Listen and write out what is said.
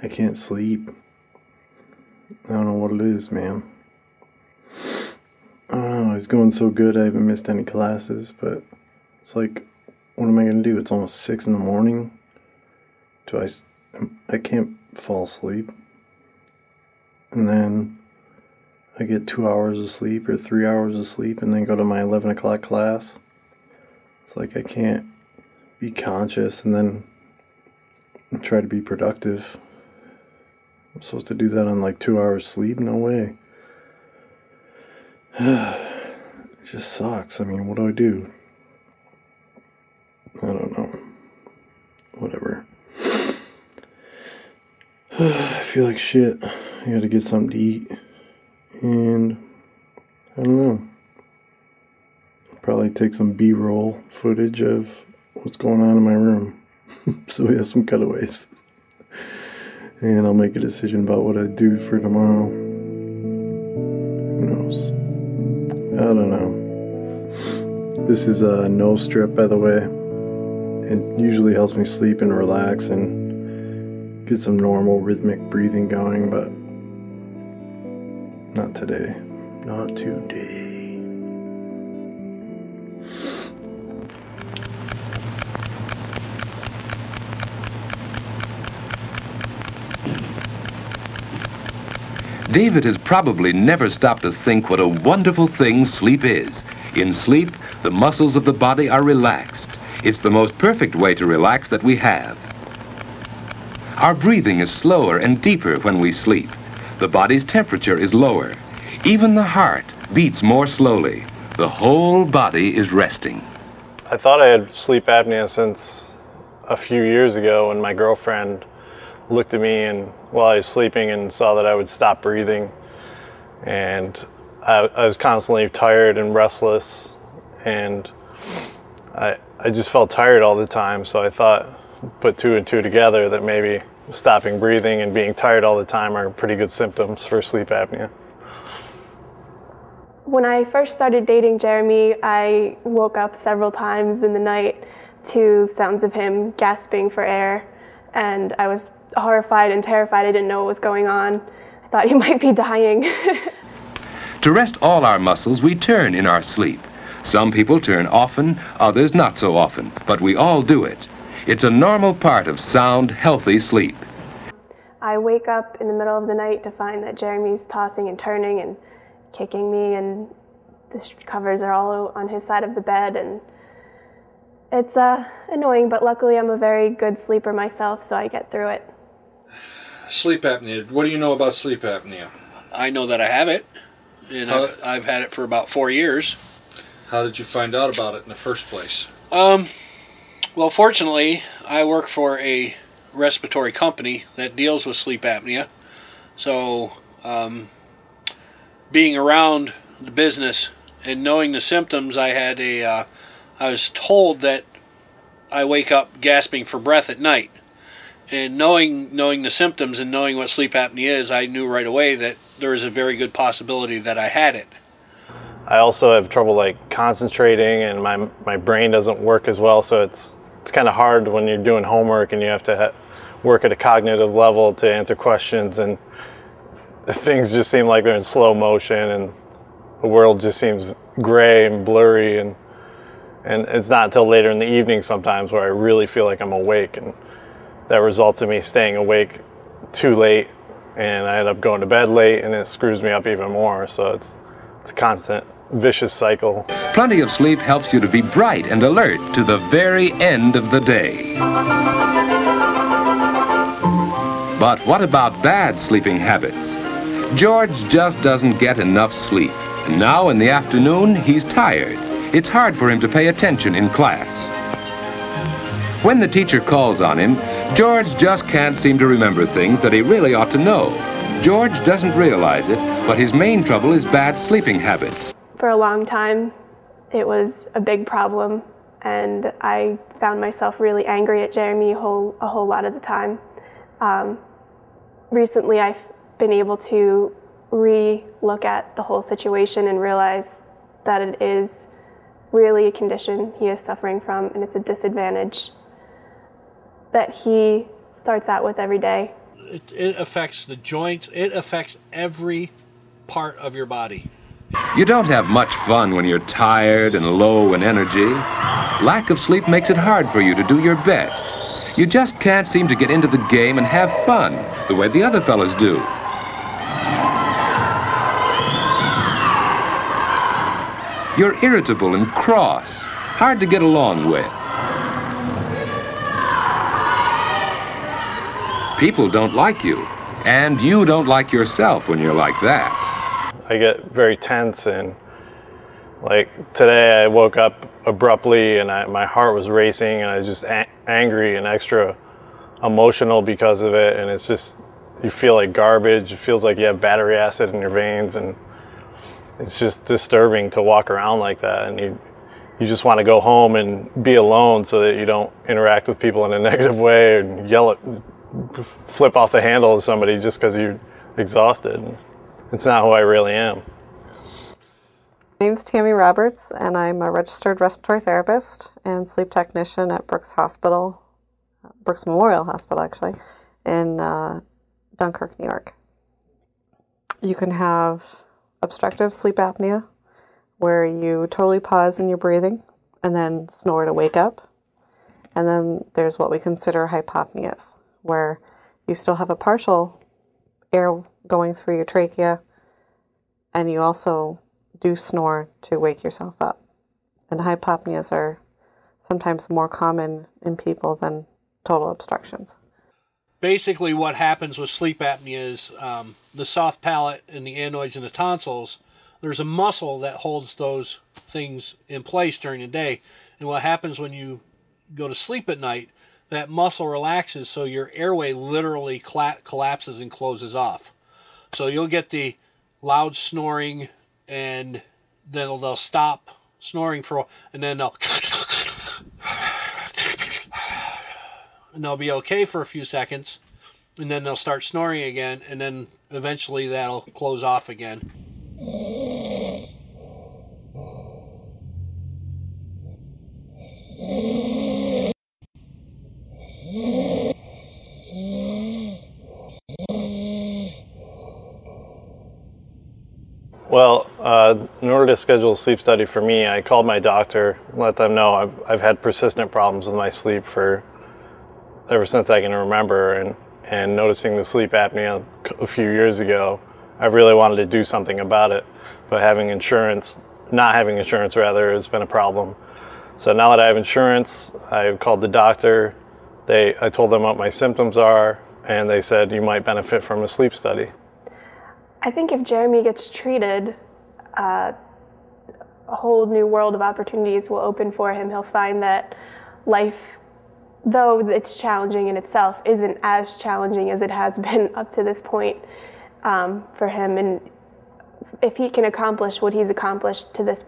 I can't sleep. I don't know what it is, man. I don't know. It's going so good. I haven't missed any classes, but it's like, what am I gonna do? It's almost six in the morning. Do I? I can't fall asleep. And then I get two hours of sleep or three hours of sleep, and then go to my eleven o'clock class. It's like I can't be conscious and then try to be productive. I'm supposed to do that on like two hours sleep? No way. it just sucks. I mean, what do I do? I don't know. Whatever. I feel like shit. I gotta get something to eat. And I don't know. Probably take some B roll footage of what's going on in my room. so we have some cutaways. And I'll make a decision about what I do for tomorrow. Who knows? I don't know. This is a no strip, by the way. It usually helps me sleep and relax and get some normal rhythmic breathing going, but not today. Not today. David has probably never stopped to think what a wonderful thing sleep is. In sleep, the muscles of the body are relaxed. It's the most perfect way to relax that we have. Our breathing is slower and deeper when we sleep. The body's temperature is lower. Even the heart beats more slowly. The whole body is resting. I thought I had sleep apnea since a few years ago when my girlfriend looked at me and while I was sleeping and saw that I would stop breathing. And I, I was constantly tired and restless and I, I just felt tired all the time. So I thought put two and two together that maybe stopping breathing and being tired all the time are pretty good symptoms for sleep apnea. When I first started dating Jeremy, I woke up several times in the night to sounds of him gasping for air, and I was horrified and terrified. I didn't know what was going on. I thought he might be dying. To rest all our muscles, we turn in our sleep. Some people turn often, others not so often, but we all do it. It's a normal part of sound, healthy sleep. I wake up in the middle of the night to find that Jeremy's tossing and turning and kicking me, and the covers are all on his side of the bed, and it's uh, annoying. But luckily, I'm a very good sleeper myself, so I get through it. Sleep apnea. What do you know about sleep apnea? I know that I have it, and How- I've, I've had it for about four years. How did you find out about it in the first place? Um, well, fortunately, I work for a respiratory company that deals with sleep apnea. So, um, being around the business and knowing the symptoms, I had a, uh, I was told that I wake up gasping for breath at night. And knowing knowing the symptoms and knowing what sleep apnea is, I knew right away that there is a very good possibility that I had it. I also have trouble like concentrating and my my brain doesn't work as well so it's it's kind of hard when you're doing homework and you have to ha- work at a cognitive level to answer questions and things just seem like they're in slow motion and the world just seems gray and blurry and and it's not until later in the evening sometimes where I really feel like I'm awake and that results in me staying awake too late and I end up going to bed late and it screws me up even more so it's it's a constant vicious cycle. Plenty of sleep helps you to be bright and alert to the very end of the day. But what about bad sleeping habits? George just doesn't get enough sleep. And now in the afternoon, he's tired. It's hard for him to pay attention in class. When the teacher calls on him, George just can't seem to remember things that he really ought to know. George doesn't realize it, but his main trouble is bad sleeping habits. For a long time, it was a big problem, and I found myself really angry at Jeremy a whole, a whole lot of the time. Um, recently, I've been able to re look at the whole situation and realize that it is really a condition he is suffering from, and it's a disadvantage that he starts out with every day. it, it affects the joints. It affects every part of your body. You don't have much fun when you're tired and low in energy. Lack of sleep makes it hard for you to do your best. You just can't seem to get into the game and have fun the way the other fellas do. You're irritable and cross, hard to get along with. People don't like you, and you don't like yourself when you're like that. I get very tense and like today I woke up abruptly and I, my heart was racing and I was just a- angry and extra emotional because of it and it's just you feel like garbage. It feels like you have battery acid in your veins and it's just disturbing to walk around like that and you you just want to go home and be alone so that you don't interact with people in a negative way and yell at flip off the handle of somebody just because you're exhausted. It's not who I really am. My name's Tammy Roberts, and I'm a registered respiratory therapist and sleep technician at Brooks Hospital, Brooks Memorial Hospital, actually, in uh, Dunkirk, New York. You can have obstructive sleep apnea, where you totally pause in your breathing and then snore to wake up. And then there's what we consider hypopneas, where you still have a partial air going through your trachea, and you also do snore to wake yourself up. And hypopneas are sometimes more common in people than total obstructions. Basically, what happens with sleep apnea is um, the soft palate and the adenoids and the tonsils. There's a muscle that holds those things in place during the day. And what happens when you go to sleep at night, that muscle relaxes, so your airway literally collapses and closes off. So you'll get the loud snoring, and then they'll stop snoring for, and then they'll, and they'll be okay for a few seconds, and then they'll start snoring again, and then eventually that'll close off again. Well, uh, in order to schedule a sleep study for me, I called my doctor, let them know I've, I've had persistent problems with my sleep for ever since I can remember, and, and noticing the sleep apnea a few years ago, I really wanted to do something about it. But having insurance, not having insurance rather, has been a problem. So now that I have insurance, I called the doctor. They, I told them what my symptoms are, and they said you might benefit from a sleep study. I think if Jeremy gets treated, uh, a whole new world of opportunities will open for him. He'll find that life, though it's challenging in itself, isn't as challenging as it has been up to this point um, for him. And if he can accomplish what he's accomplished to this